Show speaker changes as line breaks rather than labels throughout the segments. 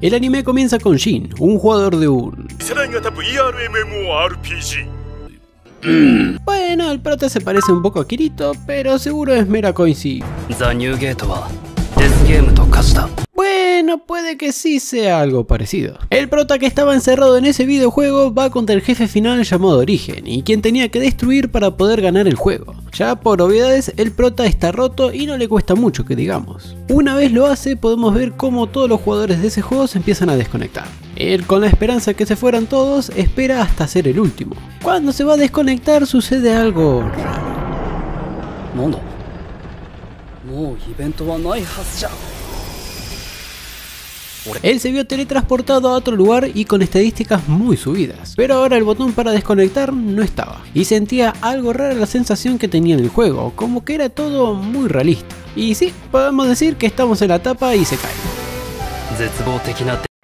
El anime comienza con Shin, un jugador de un... Bueno, el prota se parece un poco a Kirito, pero seguro es mera coincidencia. Bueno, puede que sí sea algo parecido. El prota que estaba encerrado en ese videojuego va contra el jefe final llamado Origen, y quien tenía que destruir para poder ganar el juego. Ya por obviedades, el prota está roto y no le cuesta mucho que digamos. Una vez lo hace, podemos ver cómo todos los jugadores de ese juego se empiezan a desconectar. Él, con la esperanza que se fueran todos, espera hasta ser el último. Cuando se va a desconectar, sucede algo raro.
なんだもうイベントはないはずじゃ
él se vio teletransportado a otro lugar y con estadísticas muy subidas, pero ahora el botón para desconectar no estaba, y sentía algo rara la sensación que tenía en el juego, como que era todo muy realista. Y sí, podemos decir que estamos en la tapa y se cae.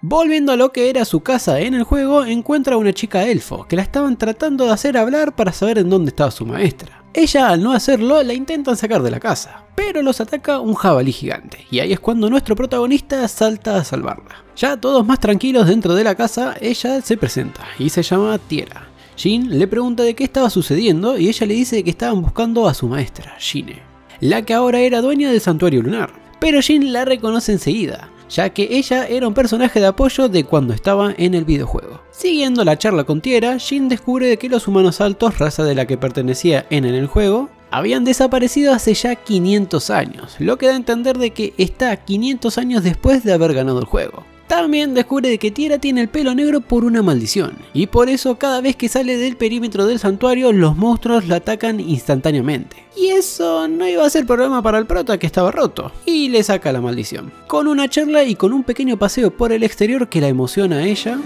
Volviendo a lo que era su casa en el juego, encuentra a una chica elfo, que la estaban tratando de hacer hablar para saber en dónde estaba su maestra. Ella al no hacerlo la intentan sacar de la casa, pero los ataca un jabalí gigante, y ahí es cuando nuestro protagonista salta a salvarla. Ya todos más tranquilos dentro de la casa, ella se presenta, y se llama Tiera. Jin le pregunta de qué estaba sucediendo y ella le dice que estaban buscando a su maestra, Jine, la que ahora era dueña del santuario lunar, pero Jin la reconoce enseguida, ya que ella era un personaje de apoyo de cuando estaba en el videojuego. Siguiendo la charla con Tiera, Jin descubre que los humanos altos, raza de la que pertenecía en el juego, habían desaparecido hace ya 500 años, lo que da a entender de que está 500 años después de haber ganado el juego. También descubre que Tira tiene el pelo negro por una maldición, y por eso cada vez que sale del perímetro del santuario los monstruos la atacan instantáneamente. Y eso no iba a ser problema para el prota que estaba roto, y le saca la maldición. Con una charla y con un pequeño paseo por el exterior que la emociona a ella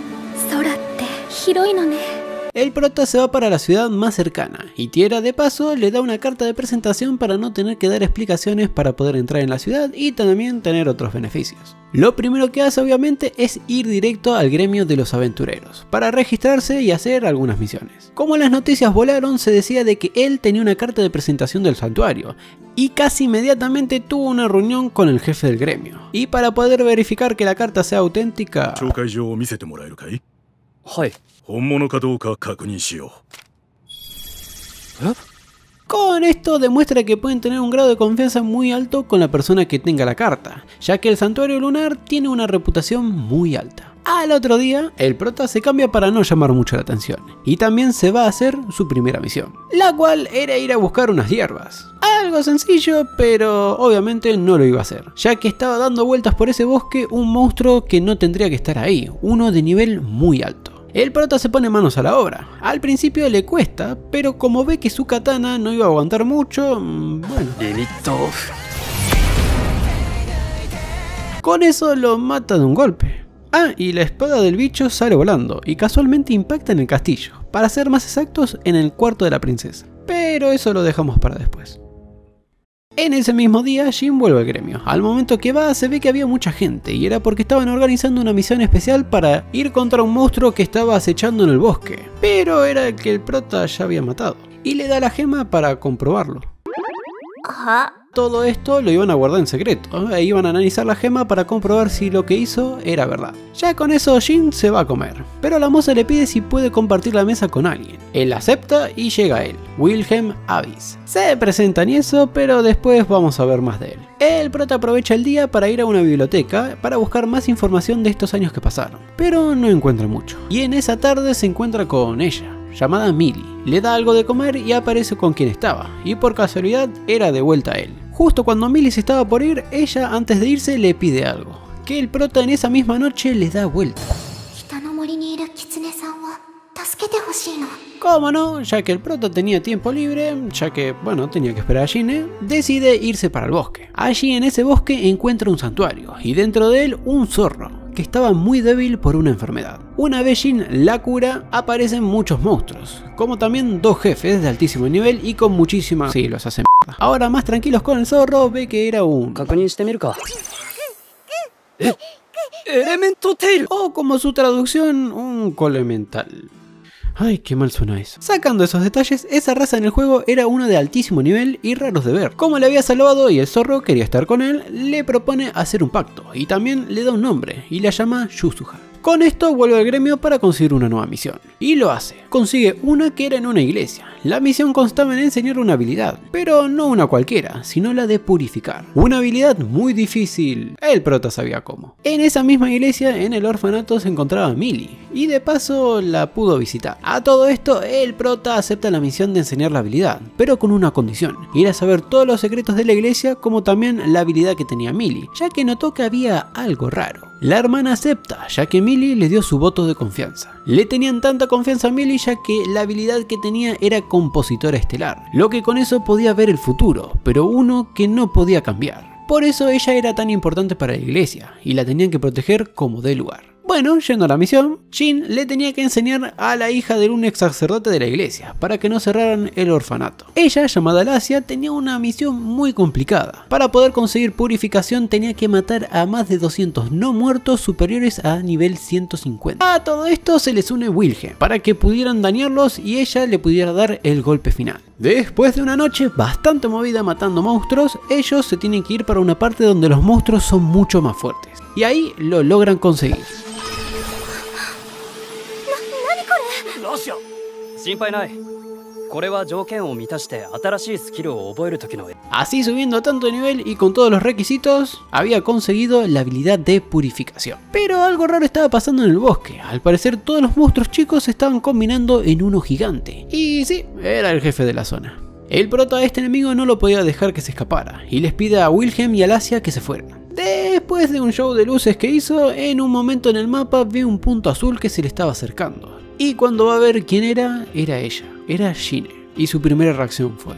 el prota se va para la ciudad más cercana y Tiera de paso le da una carta de presentación para no tener que dar explicaciones para poder entrar en la ciudad y también tener otros beneficios. Lo primero que hace obviamente es ir directo al gremio de los aventureros para registrarse y hacer algunas misiones. Como las noticias volaron se decía de que él tenía una carta de presentación del santuario y casi inmediatamente tuvo una reunión con el jefe del gremio. Y para poder verificar que la carta sea auténtica...
紹介状を見せてもらえるかい
はい
本物かどうか確認しよ
Con esto demuestra que pueden tener un grado de confianza muy alto con la persona que tenga la carta, ya que el santuario lunar tiene una reputación muy alta. Al otro día, el prota se cambia para no llamar mucho la atención, y también se va a hacer su primera misión, la cual era ir a buscar unas hierbas. Algo sencillo, pero obviamente no lo iba a hacer, ya que estaba dando vueltas por ese bosque un monstruo que no tendría que estar ahí, uno de nivel muy alto. El prota se pone manos a la obra. Al principio le cuesta, pero como ve que su katana no iba a aguantar mucho, mm, bueno. Con eso lo mata de un golpe. Ah, y la espada del bicho sale volando y casualmente impacta en el castillo, para ser más exactos en el cuarto de la princesa. Pero eso lo dejamos para después. En ese mismo día, Jin vuelve al gremio. Al momento que va, se ve que había mucha gente, y era porque estaban organizando una misión especial para ir contra un monstruo que estaba acechando en el bosque. Pero era el que el prota ya había matado. Y le da la gema para comprobarlo.
あ
Todo esto lo iban a guardar en secreto, e iban a analizar la gema para comprobar si lo que hizo era verdad. Ya con eso Jin se va a comer, pero la moza le pide si puede compartir la mesa con alguien. Él acepta y llega él, Wilhelm Avis. Se presentan y eso, pero después vamos a ver más de él. El prota aprovecha el día para ir a una biblioteca para buscar más información de estos años que pasaron, pero no encuentra mucho. Y en esa tarde se encuentra con ella, llamada Millie. Le da algo de comer y aparece con quien estaba, y por casualidad era de vuelta a él. Justo cuando Millie se estaba por ir, ella antes de irse le pide algo, que el prota en esa misma noche les da vuelta. Cómo no, ya que el prota tenía tiempo libre, ya que, bueno, tenía que esperar a Gine, decide irse para el bosque. Allí en ese bosque encuentra un santuario y dentro de él un zorro, que estaba muy débil por una enfermedad. Una vez Jin la cura, aparecen muchos monstruos, como también dos jefes de altísimo nivel y con muchísima... Sí, los hacen Ahora más tranquilos con el zorro, ve que era un...
¿Eh? Elemento
O como su traducción, un colemental. Ay, qué mal suena eso. Sacando esos detalles, esa raza en el juego era una de altísimo nivel y raros de ver. Como le había salvado y el zorro quería estar con él, le propone hacer un pacto y también le da un nombre y la llama Yusuha. Con esto vuelve al gremio para conseguir una nueva misión. Y lo hace. Consigue una que era en una iglesia. La misión constaba en enseñar una habilidad, pero no una cualquiera, sino la de purificar. Una habilidad muy difícil. El prota sabía cómo. En esa misma iglesia, en el orfanato, se encontraba Millie. Y de paso la pudo visitar. A todo esto, el prota acepta la misión de enseñar la habilidad, pero con una condición. Ir a saber todos los secretos de la iglesia, como también la habilidad que tenía Millie, ya que notó que había algo raro. La hermana acepta, ya que Millie le dio su voto de confianza. Le tenían tanta confianza a Millie ya que la habilidad que tenía era compositora estelar, lo que con eso podía ver el futuro, pero uno que no podía cambiar. Por eso ella era tan importante para la iglesia, y la tenían que proteger como de lugar. Bueno, yendo a la misión, Jin le tenía que enseñar a la hija de un ex sacerdote de la iglesia para que no cerraran el orfanato. Ella, llamada Lacia, tenía una misión muy complicada. Para poder conseguir purificación tenía que matar a más de 200 no muertos superiores a nivel 150. A todo esto se les une Wilhelm para que pudieran dañarlos y ella le pudiera dar el golpe final. Después de una noche bastante movida matando monstruos, ellos se tienen que ir para una parte donde los monstruos son mucho más fuertes. Y ahí lo logran conseguir.
ラシア心配ないこれは条件を満たして新しいスキルを覚える時の
Así subiendo a tanto nivel y con todos los requisitos, había conseguido la habilidad de purificación. Pero algo raro estaba pasando en el bosque. Al parecer todos los monstruos chicos se estaban combinando en uno gigante. Y sí, era el jefe de la zona. El prota de este enemigo no lo podía dejar que se escapara y les pide a Wilhelm y a Lacia que se fueran. Después de un show de luces que hizo, en un momento en el mapa ve un punto azul que se le estaba acercando. y cuando va a ver quién era, era ella, era Shine. Y su primera reacción fue...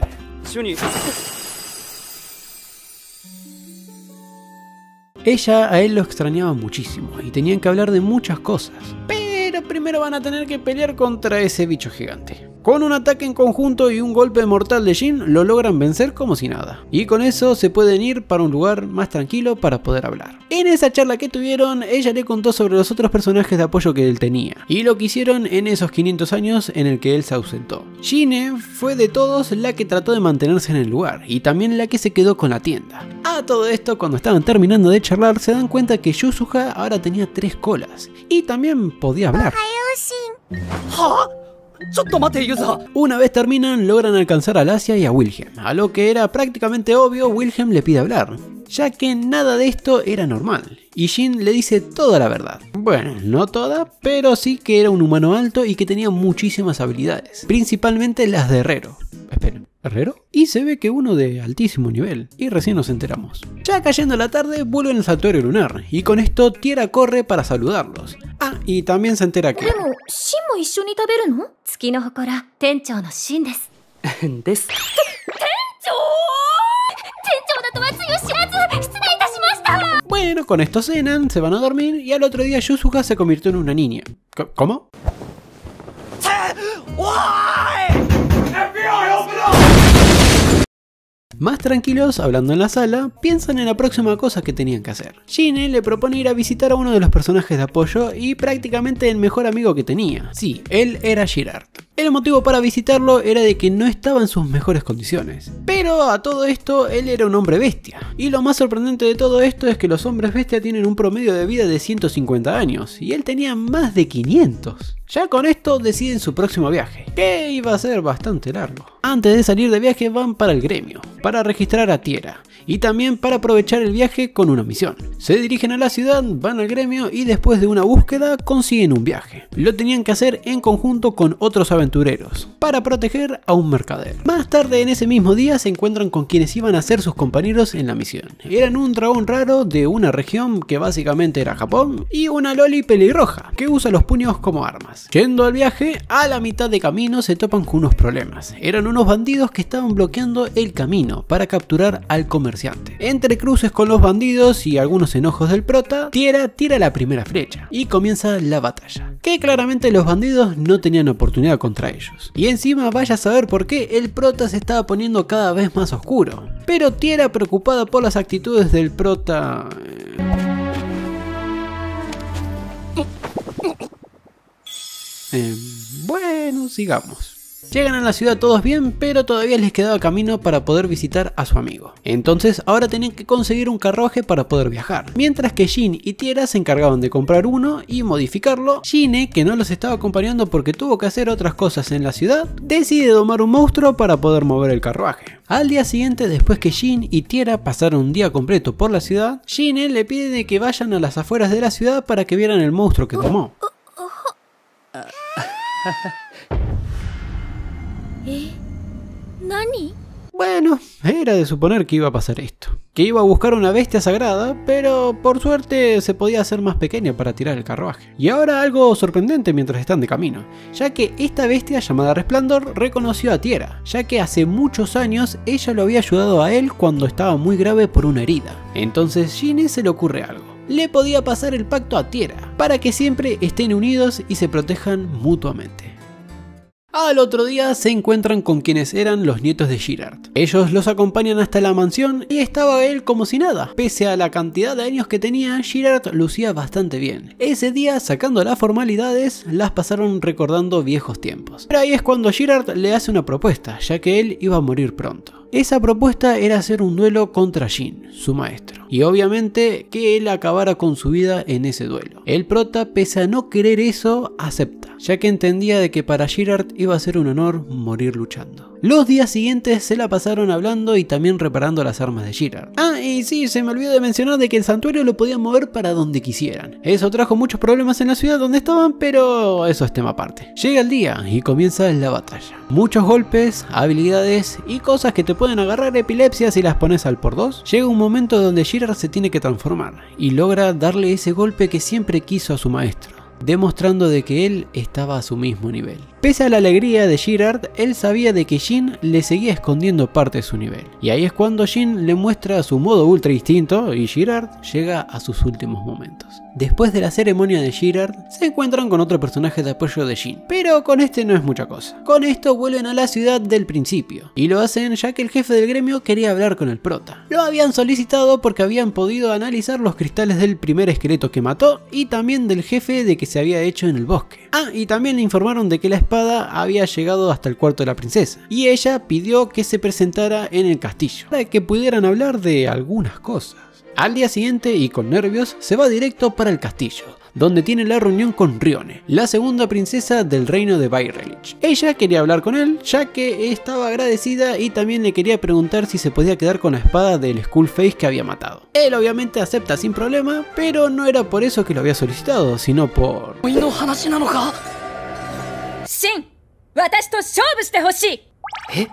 Ella a él lo extrañaba muchísimo y tenían que hablar de muchas cosas. Pero primero van a tener que pelear contra ese bicho gigante. Con un ataque en conjunto y un golpe mortal de Jin lo logran vencer como si nada. Y con eso se pueden ir para un lugar más tranquilo para poder hablar. En esa charla que tuvieron, ella le contó sobre los otros personajes de apoyo que él tenía. Y lo que hicieron en esos 500 años en el que él se ausentó. Jine fue de todos la que trató de mantenerse en el lugar y también la que se quedó con la tienda. A todo esto, cuando estaban terminando de charlar, se dan cuenta que Yusuha ahora tenía tres colas y también podía hablar.
は ¡Sotomate, Yusa!
Una vez terminan, logran alcanzar a Lacia y a Wilhelm, a lo que era prácticamente obvio, Wilhelm le pide hablar, ya que nada de esto era normal, y Jin le dice toda la verdad. Bueno, no toda, pero sí que era un humano alto y que tenía muchísimas habilidades, principalmente las de herrero y se ve que uno de altísimo nivel, y recién nos enteramos. Ya cayendo la tarde, vuelven al santuario lunar, y con esto Tiara corre para saludarlos. Ah, y también se entera que... Bueno, con esto cenan, se van a dormir y al otro día Yusuka se convirtió en una niña. ¿Cómo? Más tranquilos, hablando en la sala, piensan en la próxima cosa que tenían que hacer. Gine le propone ir a visitar a uno de los personajes de apoyo y prácticamente el mejor amigo que tenía. Sí, él era Girard. El motivo para visitarlo era de que no estaba en sus mejores condiciones. Pero a todo esto, él era un hombre bestia. Y lo más sorprendente de todo esto es que los hombres bestia tienen un promedio de vida de 150 años, y él tenía más de 500. Ya con esto deciden su próximo viaje, que iba a ser bastante largo. Antes de salir de viaje van para el gremio, para registrar a Tierra, y también para aprovechar el viaje con una misión. Se dirigen a la ciudad, van al gremio y después de una búsqueda consiguen un viaje. Lo tenían que hacer en conjunto con otros aventureros, para proteger a un mercader. Más tarde en ese mismo día se encuentran con quienes iban a ser sus compañeros en la misión. Eran un dragón raro de una región que básicamente era Japón y una loli pelirroja que usa los puños como armas. Yendo al viaje, a la mitad de camino se topan con unos problemas. Eran unos bandidos que estaban bloqueando el camino para capturar al comerciante. Entre cruces con los bandidos y algunos enojos del prota, Tiera tira la primera flecha y comienza la batalla. Que claramente los bandidos no tenían oportunidad contra ellos. Y encima vaya a saber por qué el prota se estaba poniendo cada vez más oscuro. Pero Tiera preocupada por las actitudes del prota... eh, bueno, sigamos. Llegan a la ciudad todos bien, pero todavía les quedaba camino para poder visitar a su amigo. Entonces ahora tenían que conseguir un carruaje para poder viajar. Mientras que Jin y Tiera se encargaban de comprar uno y modificarlo, Jine, que no los estaba acompañando porque tuvo que hacer otras cosas en la ciudad, decide domar un monstruo para poder mover el carruaje. Al día siguiente, después que Jin y Tiera pasaron un día completo por la ciudad, Jine le pide que vayan a las afueras de la ciudad para que vieran el monstruo que tomó.
え何
Bueno, era de suponer que iba a pasar esto. Que iba a buscar una bestia sagrada, pero por suerte se podía hacer más pequeña para tirar el carruaje. Y ahora algo sorprendente mientras están de camino, ya que esta bestia llamada Resplandor reconoció a Tiera, ya que hace muchos años ella lo había ayudado a él cuando estaba muy grave por una herida. Entonces Ginny se le ocurre algo. Le podía pasar el pacto a Tiera, para que siempre estén unidos y se protejan mutuamente. Al otro día se encuentran con quienes eran los nietos de Girard. Ellos los acompañan hasta la mansión y estaba él como si nada. Pese a la cantidad de años que tenía, Girard lucía bastante bien. Ese día, sacando las formalidades, las pasaron recordando viejos tiempos. Pero ahí es cuando Girard le hace una propuesta, ya que él iba a morir pronto. Esa propuesta era hacer un duelo contra Jin, su maestro, y obviamente que él acabara con su vida en ese duelo. El prota, pese a no querer eso, acepta, ya que entendía de que para Girard iba a ser un honor morir luchando. Los días siguientes se la pasaron hablando y también reparando las armas de Girard. Ah, y sí, se me olvidó de mencionar de que el santuario lo podían mover para donde quisieran. Eso trajo muchos problemas en la ciudad donde estaban, pero eso es tema aparte. Llega el día y comienza la batalla. Muchos golpes, habilidades y cosas que te pueden agarrar epilepsia si las pones al por dos. Llega un momento donde Girard se tiene que transformar y logra darle ese golpe que siempre quiso a su maestro demostrando de que él estaba a su mismo nivel. Pese a la alegría de Girard, él sabía de que Jin le seguía escondiendo parte de su nivel. Y ahí es cuando Jin le muestra su modo ultra instinto y Girard llega a sus últimos momentos. Después de la ceremonia de Girard, se encuentran con otro personaje de apoyo de Jin, pero con este no es mucha cosa. Con esto vuelven a la ciudad del principio, y lo hacen ya que el jefe del gremio quería hablar con el prota. Lo habían solicitado porque habían podido analizar los cristales del primer esqueleto que mató y también del jefe de que se había hecho en el bosque. Ah, y también le informaron de que la espada había llegado hasta el cuarto de la princesa, y ella pidió que se presentara en el castillo, para que pudieran hablar de algunas cosas. Al día siguiente y con nervios se va directo para el castillo, donde tiene la reunión con Rione, la segunda princesa del reino de Bayrelich. Ella quería hablar con él, ya que estaba agradecida y también le quería preguntar si se podía quedar con la espada del Skullface que había matado. Él obviamente acepta sin problema, pero no era por eso que lo había solicitado, sino por...
Shin, ¿Eh?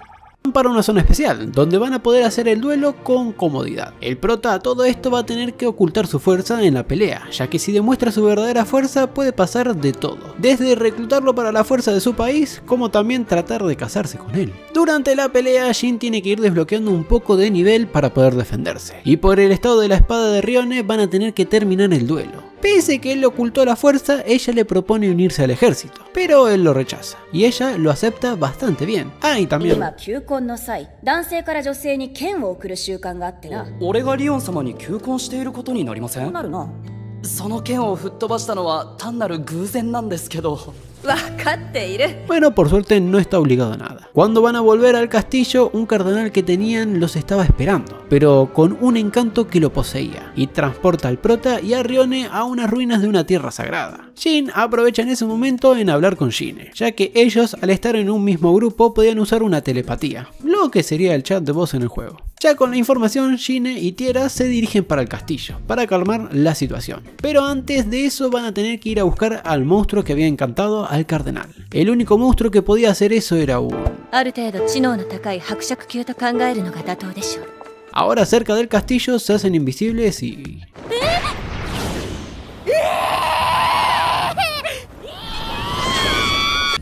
para una zona especial, donde van a poder hacer el duelo con comodidad. El prota a todo esto va a tener que ocultar su fuerza en la pelea, ya que si demuestra su verdadera fuerza puede pasar de todo, desde reclutarlo para la fuerza de su país, como también tratar de casarse con él. Durante la pelea, Jin tiene que ir desbloqueando un poco de nivel para poder defenderse, y por el estado de la espada de Rione van a tener que terminar el duelo. Pese que él le ocultó la fuerza, ella le propone unirse al ejército, pero él lo rechaza, y ella lo acepta bastante bien. Ah, y también... Bueno, por suerte no está obligado a nada. Cuando van a volver al castillo, un cardenal que tenían los estaba esperando, pero con un encanto que lo poseía, y transporta al prota y a Rione a unas ruinas de una tierra sagrada. Jin aprovecha en ese momento en hablar con Shine, ya que ellos al estar en un mismo grupo podían usar una telepatía, lo que sería el chat de voz en el juego. Ya con la información, Shine y Tiera se dirigen para el castillo, para calmar la situación. Pero antes de eso van a tener que ir a buscar al monstruo que había encantado al cardenal. El único monstruo que podía hacer eso era
Hugo.
Ahora cerca del castillo se hacen invisibles y...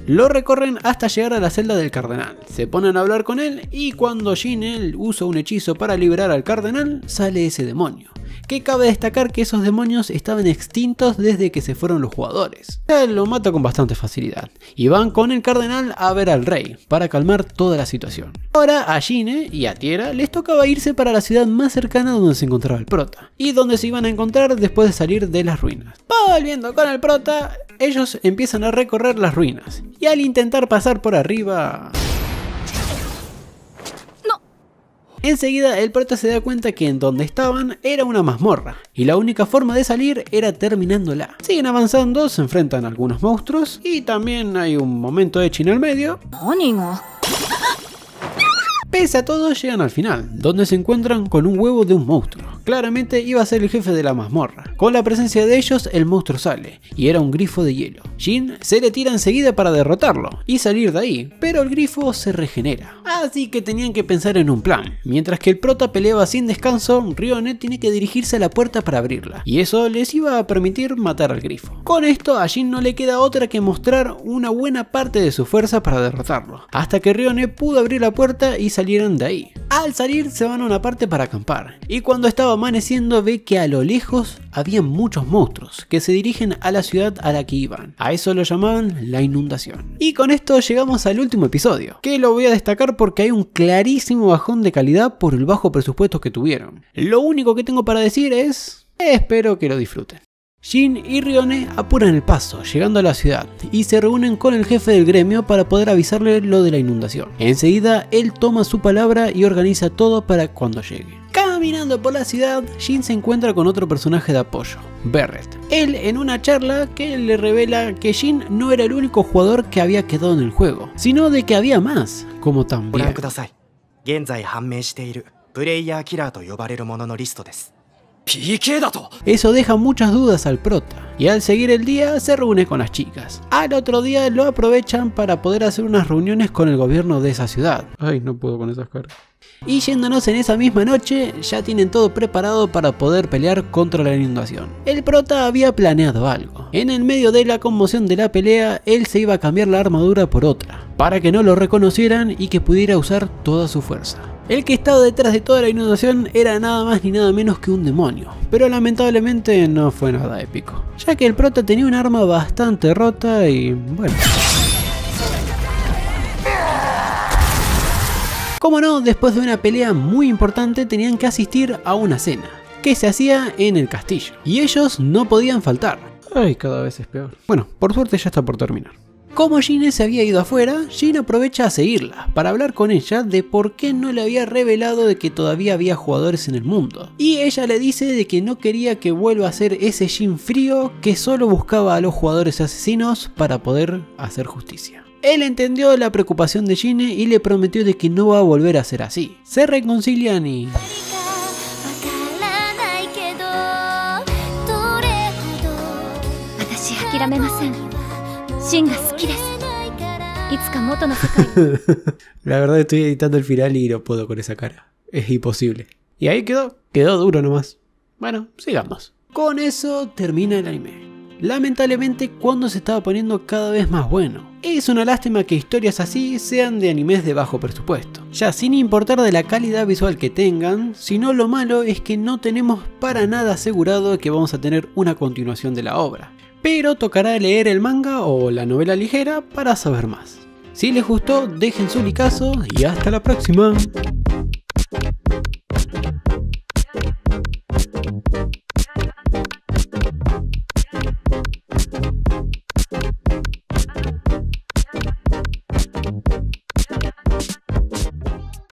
Lo recorren hasta llegar a la celda del cardenal. Se ponen a hablar con él y cuando Ginel usa un hechizo para liberar al cardenal, sale ese demonio. Que cabe destacar que esos demonios estaban extintos desde que se fueron los jugadores. Él lo mata con bastante facilidad. Y van con el cardenal a ver al rey, para calmar toda la situación. Ahora a Gine y a Tiera les tocaba irse para la ciudad más cercana donde se encontraba el prota. Y donde se iban a encontrar después de salir de las ruinas. Volviendo con el prota, ellos empiezan a recorrer las ruinas y al intentar pasar por arriba... Enseguida el prota se da cuenta que en donde estaban era una mazmorra y la única forma de salir era terminándola. Siguen avanzando, se enfrentan a algunos monstruos y también hay un momento de en el medio. Pese a todo, llegan al final, donde se encuentran con un huevo de un monstruo. Claramente iba a ser el jefe de la mazmorra. Con la presencia de ellos, el monstruo sale, y era un grifo de hielo. Jin se le tira enseguida para derrotarlo y salir de ahí, pero el grifo se regenera. Así que tenían que pensar en un plan. Mientras que el prota peleaba sin descanso, Rione tiene que dirigirse a la puerta para abrirla, y eso les iba a permitir matar al grifo. Con esto, a Jin no le queda otra que mostrar una buena parte de su fuerza para derrotarlo, hasta que Rione pudo abrir la puerta y salieron de ahí. Al salir se van a una parte para acampar, y cuando estaba amaneciendo ve que a lo lejos había muchos monstruos que se dirigen a la ciudad a la que iban. A eso lo llamaban la inundación. Y con esto llegamos al último episodio, que lo voy a destacar porque hay un clarísimo bajón de calidad por el bajo presupuesto que tuvieron. Lo único que tengo para decir es... Espero que lo disfruten. Jin y Rione apuran el paso, llegando a la ciudad, y se reúnen con el jefe del gremio para poder avisarle lo de la inundación. Enseguida, él toma su palabra y organiza todo para cuando llegue. Caminando por la ciudad, Jin se encuentra con otro personaje de apoyo, Barrett. Él en una charla que le revela que Jin no era el único jugador que había quedado en el juego, sino de que había más, como también. Eso deja muchas dudas al prota, y al seguir el día se reúne con las chicas. Al otro día lo aprovechan para poder hacer unas reuniones con el gobierno de esa ciudad. Ay, no puedo con esas caras. Y yéndonos en esa misma noche, ya tienen todo preparado para poder pelear contra la inundación. El prota había planeado algo. En el medio de la conmoción de la pelea, él se iba a cambiar la armadura por otra, para que no lo reconocieran y que pudiera usar toda su fuerza. El que estaba detrás de toda la inundación era nada más ni nada menos que un demonio, pero lamentablemente no fue nada épico, ya que el prota tenía un arma bastante rota y bueno... Como no, después de una pelea muy importante tenían que asistir a una cena, que se hacía en el castillo, y ellos no podían faltar. Ay, cada vez es peor. Bueno, por suerte ya está por terminar. Como Gine se había ido afuera, Jin aprovecha a seguirla para hablar con ella de por qué no le había revelado de que todavía había jugadores en el mundo. Y ella le dice de que no quería que vuelva a ser ese Jin frío que solo buscaba a los jugadores asesinos para poder hacer justicia. Él entendió la preocupación de Gine y le prometió de que no va a volver a ser así. Se reconcilian y... La verdad estoy editando el final y no puedo con esa cara. Es imposible. Y ahí quedó. Quedó duro nomás. Bueno, sigamos. Con eso termina el anime. Lamentablemente cuando se estaba poniendo cada vez más bueno. Es una lástima que historias así sean de animes de bajo presupuesto. Ya sin importar de la calidad visual que tengan, sino lo malo es que no tenemos para nada asegurado que vamos a tener una continuación de la obra pero tocará leer el manga o la novela ligera para saber más. Si les gustó, dejen su licazo y hasta la próxima.